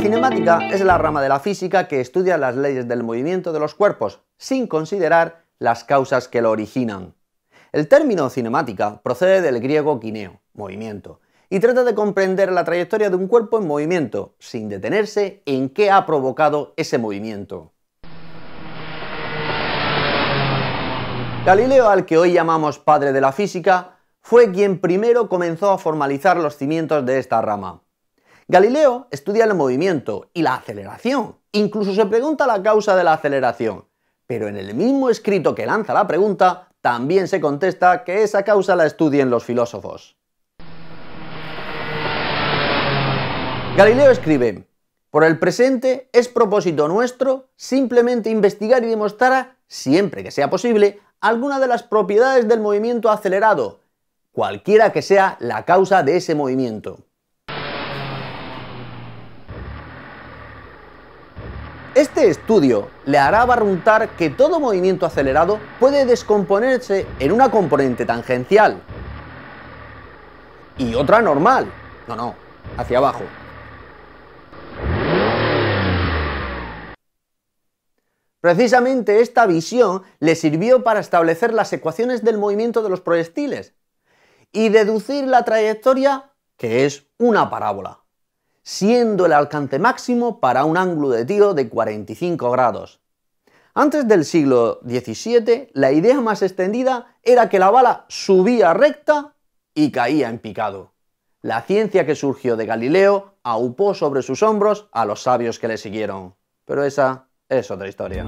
cinemática es la rama de la física que estudia las leyes del movimiento de los cuerpos, sin considerar las causas que lo originan. El término cinemática procede del griego kineo, movimiento, y trata de comprender la trayectoria de un cuerpo en movimiento, sin detenerse en qué ha provocado ese movimiento. Galileo, al que hoy llamamos padre de la física, fue quien primero comenzó a formalizar los cimientos de esta rama. Galileo estudia el movimiento y la aceleración, incluso se pregunta la causa de la aceleración, pero en el mismo escrito que lanza la pregunta, también se contesta que esa causa la estudien los filósofos. Galileo escribe, por el presente es propósito nuestro simplemente investigar y demostrar, siempre que sea posible, alguna de las propiedades del movimiento acelerado, cualquiera que sea la causa de ese movimiento. Este estudio le hará barruntar que todo movimiento acelerado puede descomponerse en una componente tangencial y otra normal. No, no, hacia abajo. Precisamente esta visión le sirvió para establecer las ecuaciones del movimiento de los proyectiles y deducir la trayectoria que es una parábola, siendo el alcance máximo para un ángulo de tiro de 45 grados. Antes del siglo XVII, la idea más extendida era que la bala subía recta y caía en picado. La ciencia que surgió de Galileo aupó sobre sus hombros a los sabios que le siguieron. Pero esa es otra historia.